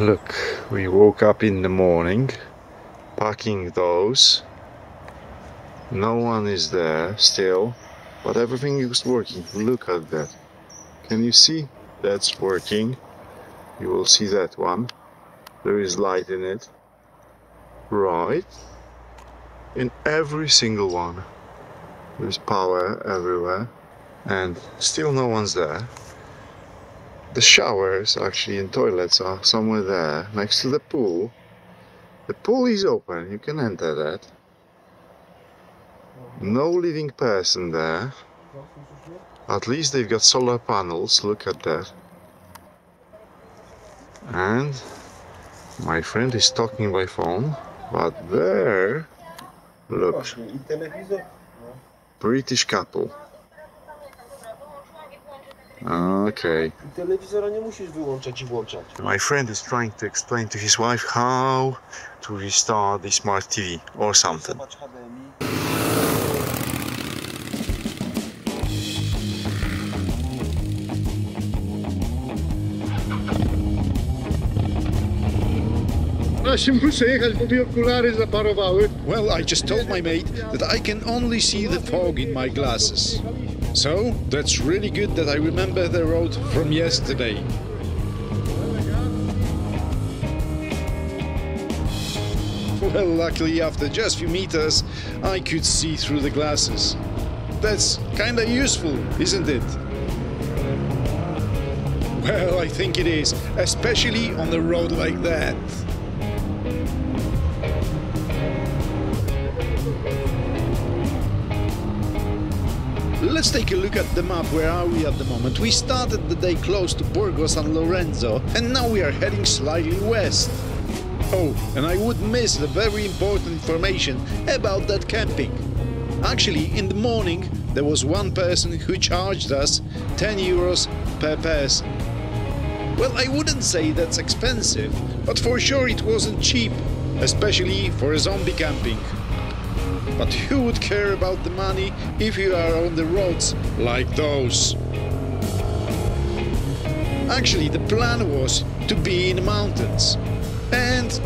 Look, we woke up in the morning, packing those. No one is there still, but everything is working. Look at that. Can you see? That's working. You will see that one. There is light in it. Right. In every single one. There's power everywhere. And still no one's there. The showers actually and toilets are somewhere there next to the pool. The pool is open, you can enter that. No living person there. At least they've got solar panels, look at that. And my friend is talking by phone, but there, look, Właśnie, i telewizor. British couple. Okay. Telewizora nie musisz wyłączać i włączać. My friend is trying to explain to his wife how to restart the smart TV or something. Zobacz HDMI. Właśnie muszę jechać, bo mi okulary zaparowały. Well, I just told my mate that I can only see the fog in my glasses. So, that's really good that I remember the road from yesterday. Well, luckily, after just a few meters, I could see through the glasses. That's kinda useful, isn't it? Well, I think it is, especially on a road like that. Let's take a look at the map. Where are we at the moment? We started the day close to Borgo San Lorenzo and now we are heading slightly west. Oh, and I would miss the very important information about that camping. Actually, in the morning, there was one person who charged us 10 euros per person. Well, I wouldn't say that's expensive, but for sure it wasn't cheap, especially for a zombie camping. But who would care about the money if you are on the roads like those? Actually, the plan was to be in the mountains. And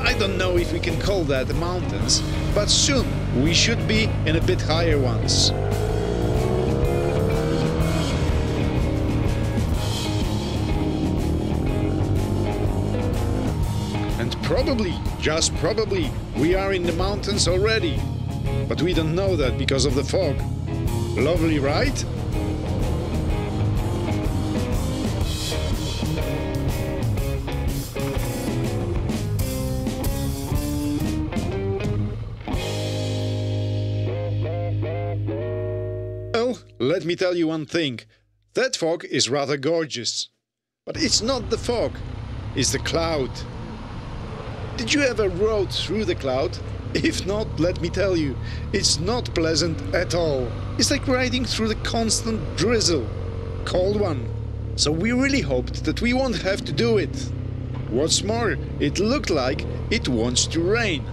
I don't know if we can call that the mountains, but soon we should be in a bit higher ones. And probably, just probably, we are in the mountains already. But we don't know that because of the fog. Lovely, right? Well, let me tell you one thing. That fog is rather gorgeous. But it's not the fog, it's the cloud. Did you ever rode through the cloud? If not, let me tell you, it's not pleasant at all. It's like riding through the constant drizzle. Cold one. So we really hoped that we won't have to do it. What's more, it looked like it wants to rain.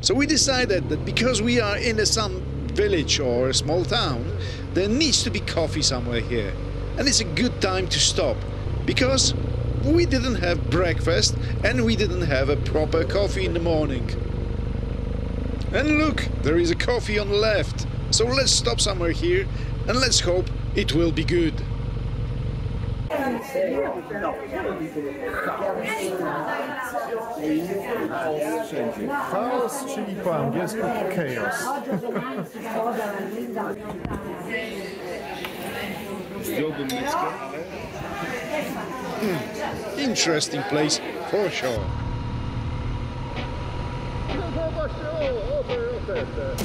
So we decided that because we are in a some village or a small town, there needs to be coffee somewhere here. And it's a good time to stop because we didn't have breakfast and we didn't have a proper coffee in the morning. And look, there is a coffee on the left. So let's stop somewhere here and let's hope it will be good. Chaos, czyli po angielsku chaos. Zdjąłbym ale... Hmm, interesting place for sure. To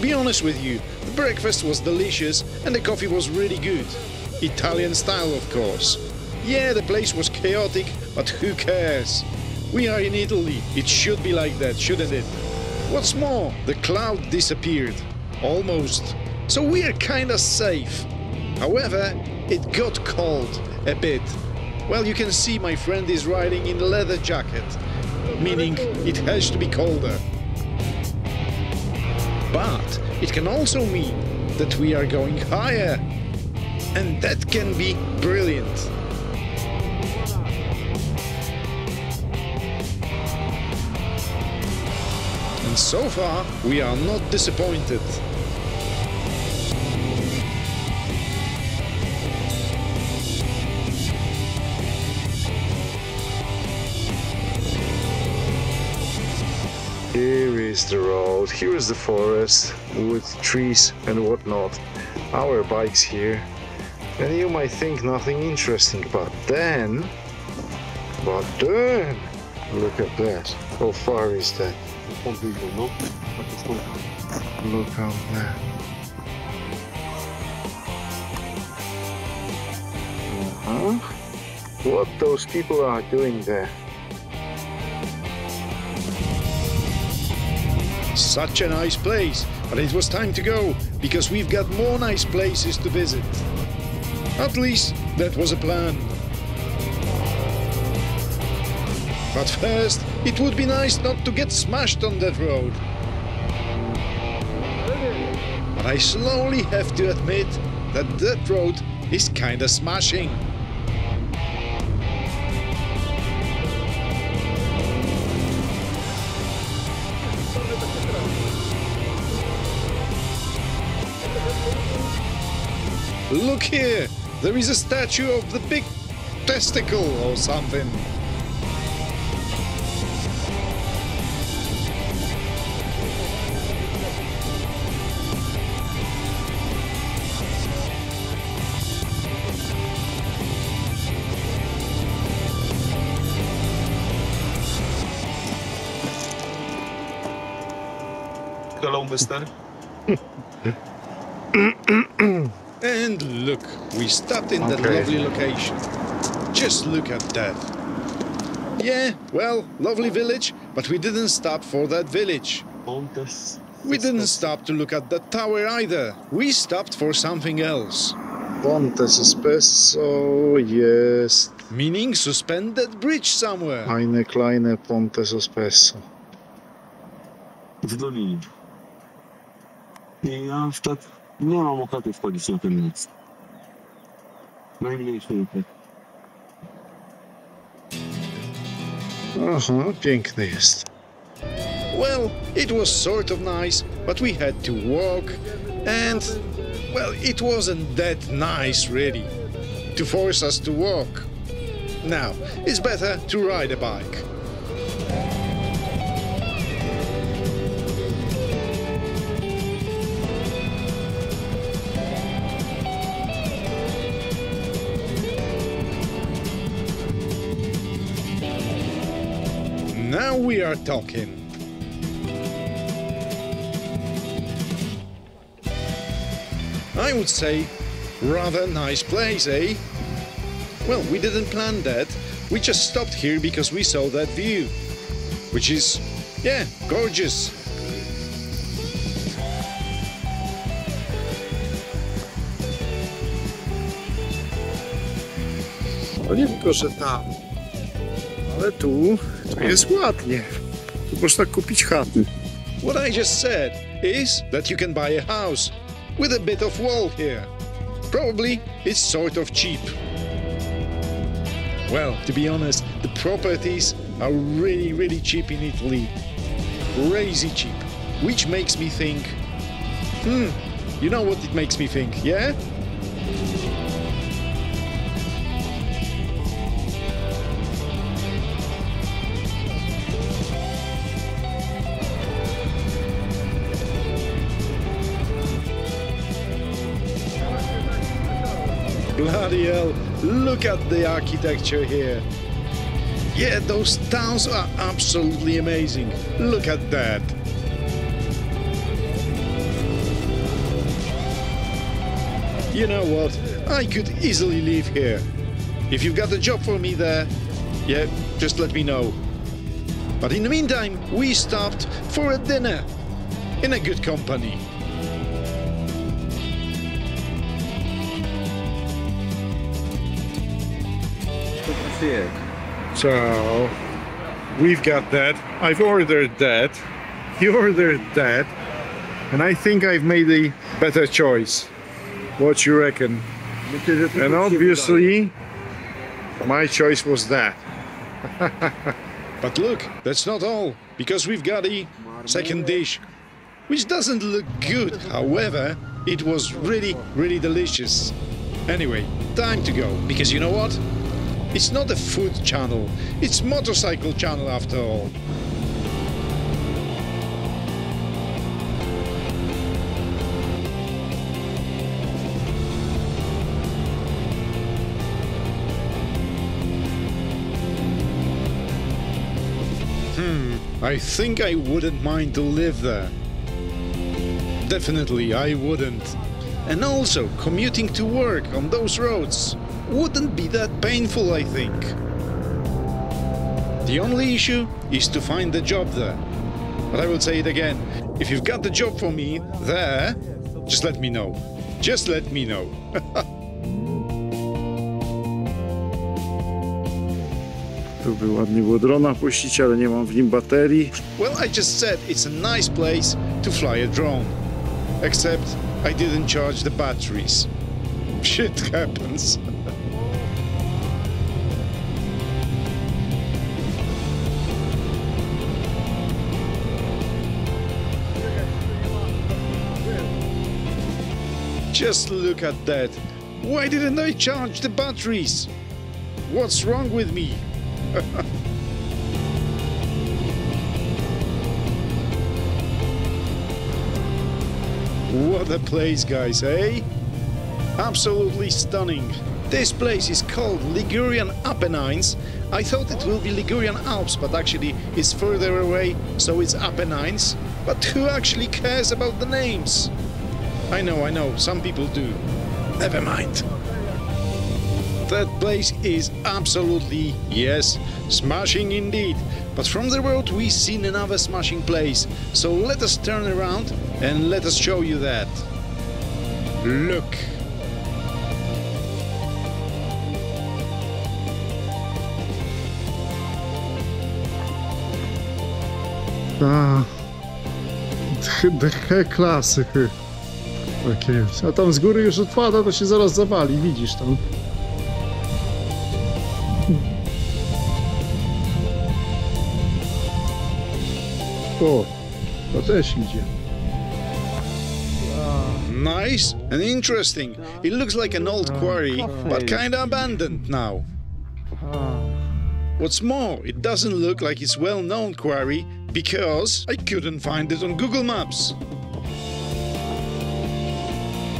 be honest with you, the breakfast was delicious and the coffee was really good. Italian style, of course. Yeah, the place was chaotic, but who cares? We are in Italy, it should be like that, shouldn't it? What's more, the cloud disappeared. Almost. So we are kinda safe. However, it got cold a bit. Well, you can see my friend is riding in a leather jacket, meaning it has to be colder. But it can also mean that we are going higher, and that can be brilliant. And so far, we are not disappointed. Here is the road, here is the forest with trees and whatnot. Our bikes here. And you might think nothing interesting, but then, but then, look at that. How far is that? Look at that. Uh-huh. What those people are doing there? Such a nice place, but it was time to go because we've got more nice places to visit. At least that was a plan. But first, it would be nice not to get smashed on that road. But I slowly have to admit that that road is kinda smashing. Look here! There is a statue of the big testicle or something. Hello, mister. And look, we stopped in that lovely location. Just look at that. Yeah, well, lovely village, but we didn't stop for that village. Pontes. We didn't stop to look at the tower either. We stopped for something else. Ponte Sospeso jest Meaning suspended bridge somewhere. eine kleine Ponte Sospeso. W dolinie. I ja w tak nie mam ochoty wchodzić na ten most. Najmniejszy efekt. Aha, piękny jest. Well, it was sort of nice, but we had to walk, and, well, it wasn't that nice really to force us to walk. Now, it's better to ride a bike. We are talking. I would say, rather nice place, eh? Well, we didn't plan that. We just stopped here because we saw that view. Which is, yeah, gorgeous. Nie tylko, że tam, ale tu, tu jest ładnie. Tu można kupić chaty. What I just said is that you can buy a house with a bit of wall here. Probably it's sort of cheap. Well, to be honest, the properties are really, really cheap in Italy. Crazy cheap. Which makes me think, hmm, you know what it makes me think, yeah? Bloody hell, look at the architecture here. Yeah, those towns are absolutely amazing. Look at that. You know what? I could easily live here. If you've got a job for me there, yeah, just let me know. But in the meantime, we stopped for a dinner in a good company. So, we've got that. I've ordered that. You ordered that. And I think I've made a better choice. What you reckon? And obviously, my choice was that. But look, that's not all, because we've got a second dish, which doesn't look good. However, it was really, really delicious. Anyway, time to go, because you know what? It's not a food channel, it's motorcycle channel after all. Hmm, I think I wouldn't mind to live there. Definitely, I wouldn't. And also, commuting to work on those roads wouldn't be that painful, I think. The only issue is to find a job there. But I will say it again if you've got the job for me there, just let me know. Just let me know. Tu by ładnie było drona puścić, ale nie mam w nim baterii. well, I just said it's a nice place to fly a drone. Except I didn't charge the batteries. Shit happens. Just look at that. Why didn't I charge the batteries? What's wrong with me? What a place, guys, eh? Absolutely stunning. This place is called Ligurian Apennines. I thought it will be Ligurian Alps, but actually it's further away, so it's Apennines. But who actually cares about the names? I know, I know, some people do. Never mind. That place is absolutely, yes, smashing indeed. But from the road we've seen another smashing place. So let us turn around and let us show you that. Look. A, DH klasy. Tak jest. A tam z góry już odpada, to się zaraz zawali, widzisz tam. O, to też idzie. Nice and interesting. It looks like an old quarry, ah, but kinda abandoned now. Ah. What's more, it doesn't look like it's well-known quarry because I couldn't find it on Google Maps.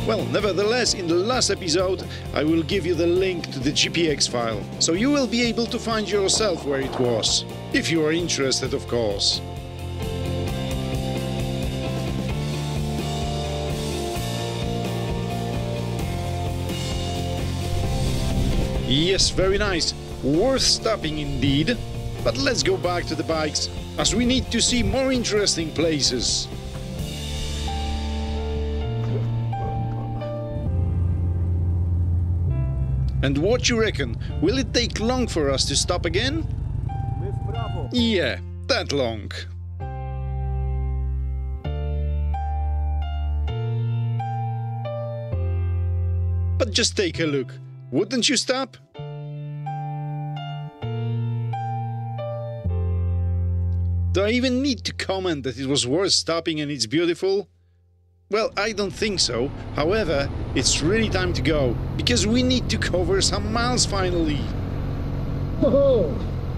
Well, nevertheless, in the last episode, I will give you the link to the GPX file, so you will be able to find yourself where it was, if you are interested, of course. Yes, very nice. Worth stopping indeed. But let's go back to the bikes, as we need to see more interesting places. And what you reckon? Will it take long for us to stop again? Yeah, that long. But just take a look. Wouldn't you stop? Do I even need to comment that it was worth stopping and it's beautiful? Well, I don't think so. However, it's really time to go, because we need to cover some miles finally. O,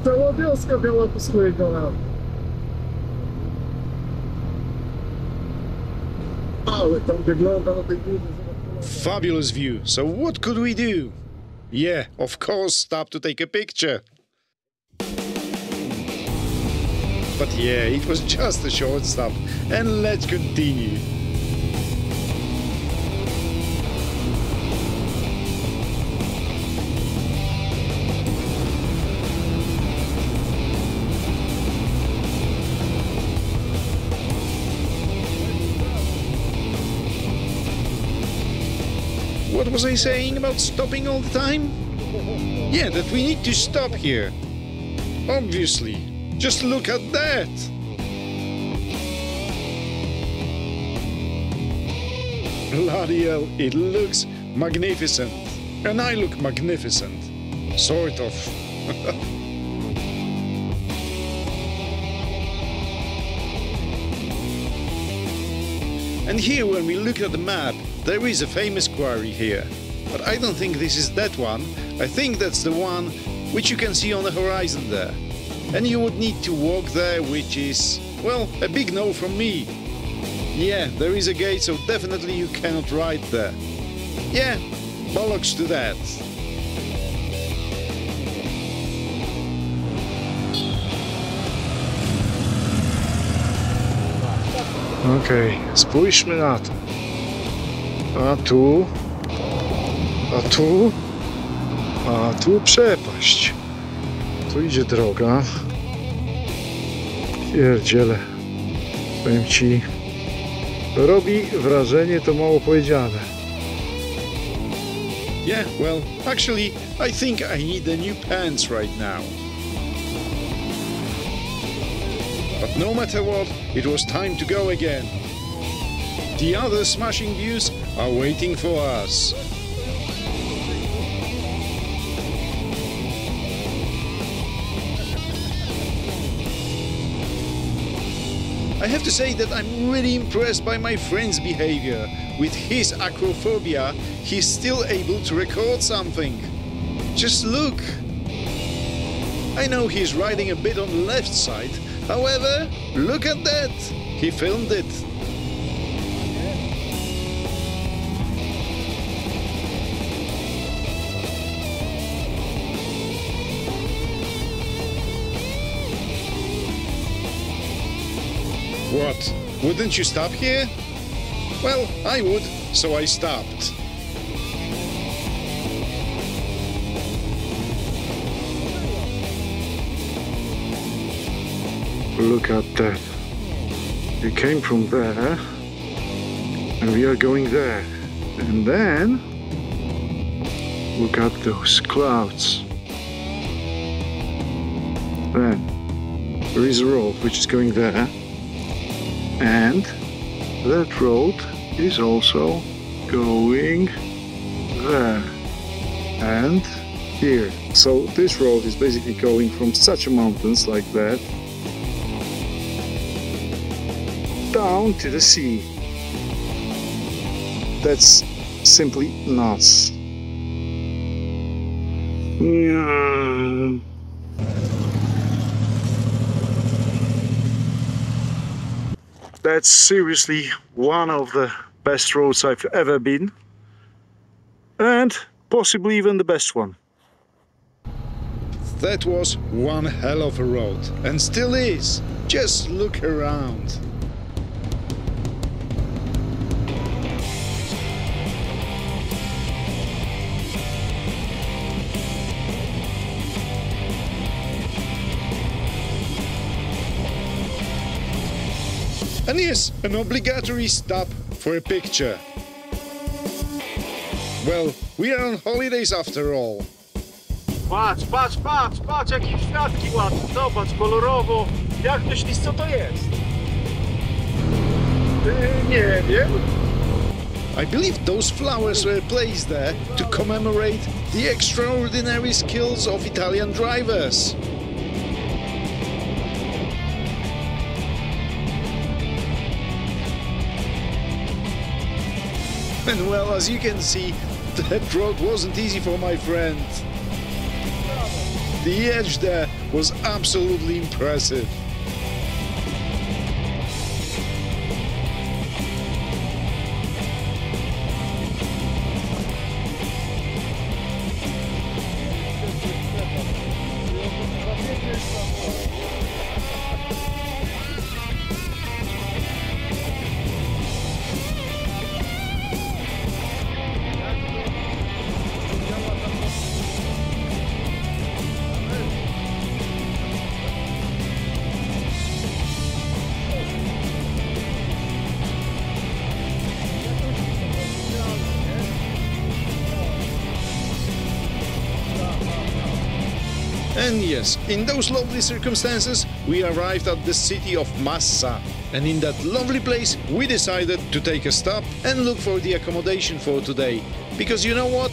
cała wioska białopuskiego. Ale tam wygląda na tej górze. Fabulous view. So what could we do? Yeah, of course, stop to take a picture. But yeah, it was just a short stop. And let's continue. What was I saying about stopping all the time? Yeah, that we need to stop here. Obviously. Just look at that. Bloody hell, it looks magnificent. And I look magnificent. Sort of. And here, when we look at the map, there is a famous quarry here. But I don't think this is that one. I think that's the one which you can see on the horizon there. And you would need to walk there, which is, well, a big no from me. Yeah, there is a gate, so definitely you cannot ride there. Yeah, bollocks to that. Okej, spójrzmy na to. A tu, a tu, a tu przepaść. Tu idzie droga. Pierdziele. Powiem ci, robi wrażenie to mało powiedziane. Yeah, well, actually, I think I need a new pants right now. But no matter what, it was time to go again. The other smashing views are waiting for us. I have to say that I'm really impressed by my friend's behavior. With his acrophobia, he's still able to record something. Just look! I know he's riding a bit on the left side, however, look at that! He filmed it. What? Wouldn't you stop here? Well, I would, so I stopped. Look at that. We came from there and we are going there. And then look at those clouds. Then there is a road which is going there. And that road is also going there and here. So this road is basically going from such a mountains like that down to the sea. That's simply nuts. That's seriously one of the best roads I've ever been, and possibly even the best one. That was one hell of a road, and still is. Just look around. And yes, an obligatory stop for a picture. Well, we are on holidays after all. Patrz, patrz, patrz, patrz, jakie kwiatki ładne. Zobacz, kolorowo. Jak myślisz, co to jest? Nie wiem. I believe those flowers were placed there to commemorate the extraordinary skills of Italian drivers. And well, as you can see, that road wasn't easy for my friend. The edge there was absolutely impressive. Yes, in those lovely circumstances, we arrived at the city of Massa. And in that lovely place, we decided to take a stop and look for the accommodation for today. Because you know what?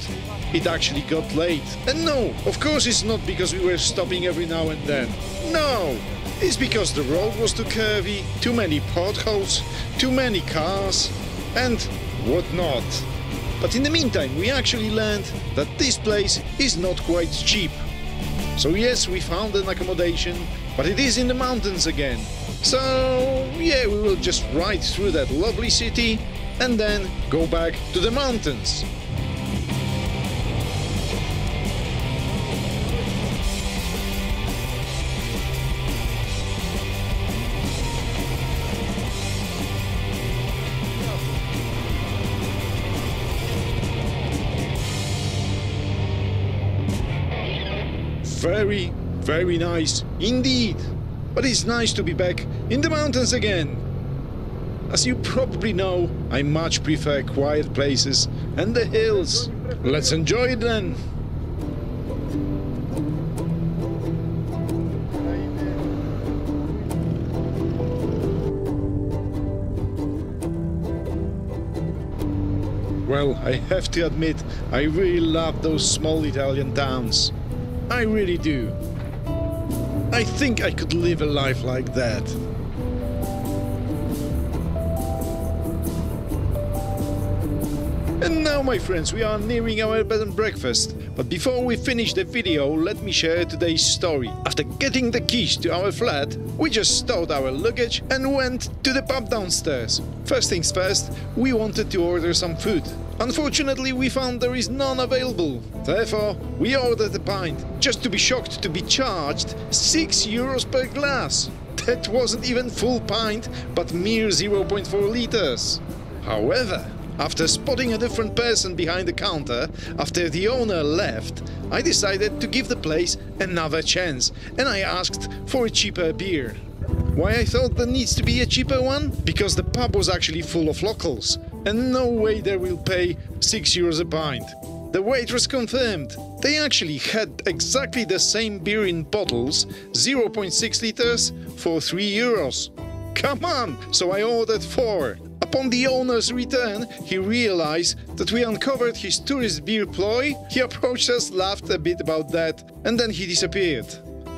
It actually got late. And no, of course it's not because we were stopping every now and then. No! It's because the road was too curvy, too many potholes, too many cars. and whatnot. But in the meantime, we actually learned that this place is not quite cheap. So yes, we found an accommodation, but it is in the mountains again. So yeah, we will just ride through that lovely city and then go back to the mountains. Very, very nice indeed. But it's nice to be back in the mountains again. As you probably know, I much prefer quiet places and the hills. Let's enjoy it then. Well, I have to admit, I really love those small Italian towns. I really do. I think I could live a life like that. And now, my friends, we are nearing our bed and breakfast. But before we finish the video, let me share today's story. After getting the keys to our flat, we just stowed our luggage and went to the pub downstairs. First things first, we wanted to order some food. Unfortunately, we found there is none available. Therefore, we ordered a pint, just to be shocked to be charged 6 euros per glass. That wasn't even full pint, but mere 0.4 liters. However, after spotting a different person behind the counter after the owner left, I decided to give the place another chance and I asked for a cheaper beer. Why I thought there needs to be a cheaper one? Because the pub was actually full of locals and no way they will pay 6 euros a pint. The waitress confirmed. They actually had exactly the same beer in bottles, 0.6 liters, for 3 euros. Come on! So I ordered four. Upon the owner's return, he realized that we uncovered his tourist beer ploy. He approached us, laughed a bit about that, and then he disappeared.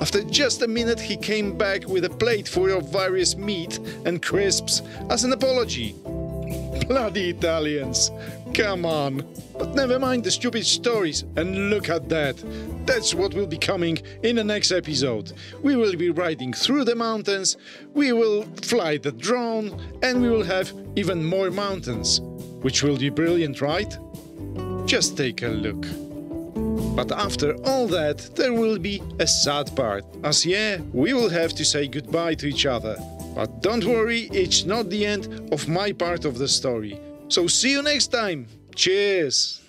After just a minute, he came back with a plate full of various meat and crisps as an apology. Bloody Italians! Come on! But never mind the stupid stories, and look at that! That's what will be coming in the next episode. We will be riding through the mountains, we will fly the drone, and we will have even more mountains. Which will be brilliant, right? Just take a look. But after all that, there will be a sad part, as yeah, we will have to say goodbye to each other. But don't worry, it's not the end of my part of the story. So see you next time. Cheers!